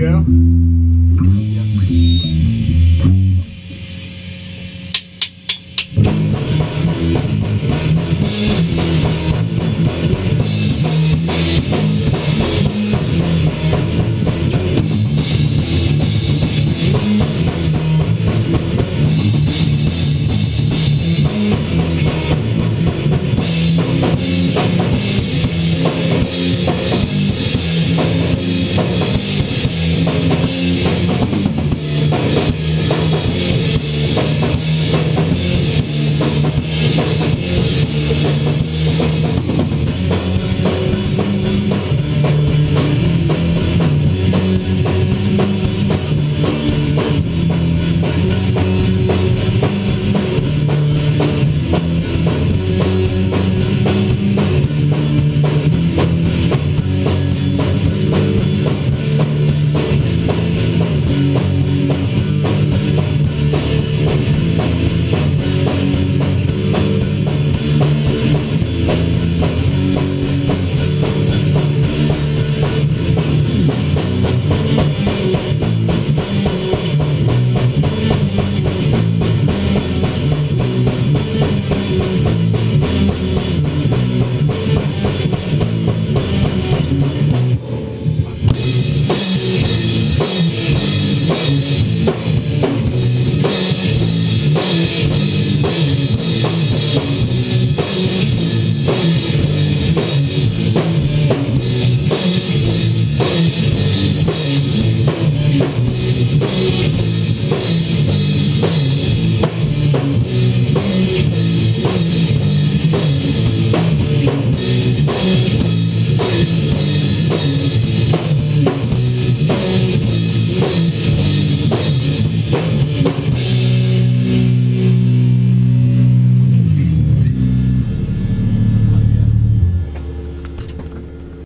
go.